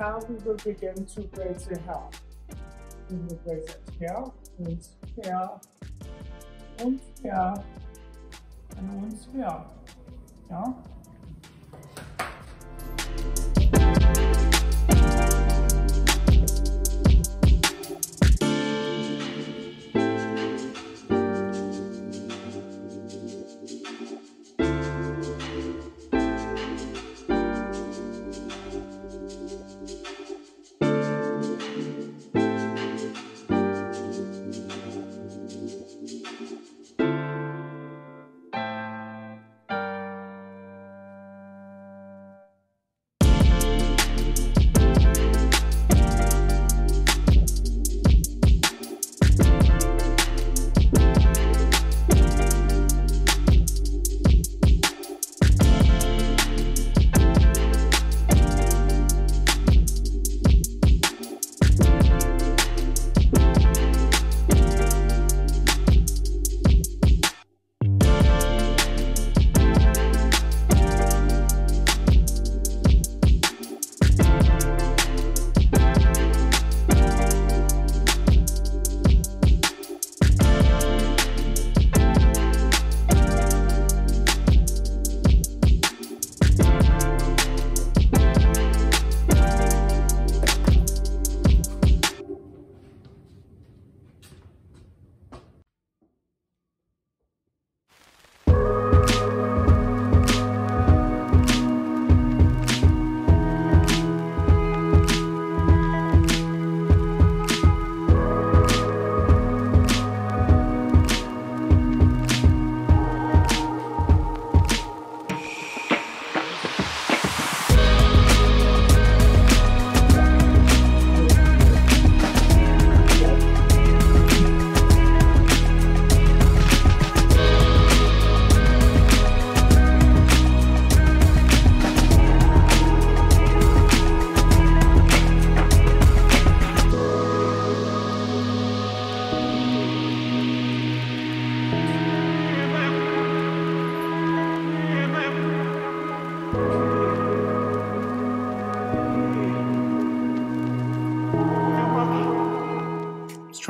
Now we will begin to brace the hair. We will brace it here and here and here and here. Ja?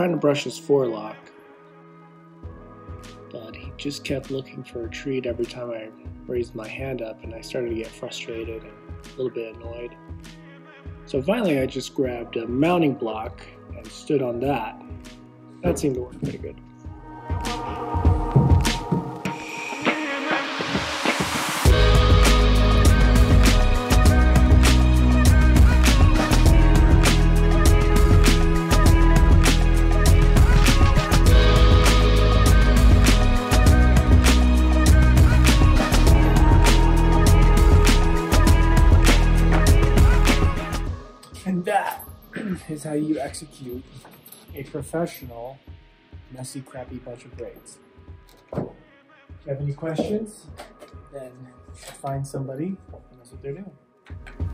Trying to brush his forelock, but he just kept looking for a treat every time I raised my hand up, and I started to get frustrated and a little bit annoyed. So finally, I just grabbed a mounting block and stood on that. That seemed to work pretty good. is how you execute a professional, messy, crappy bunch of braids. If you have any questions, then find somebody knows what they're doing.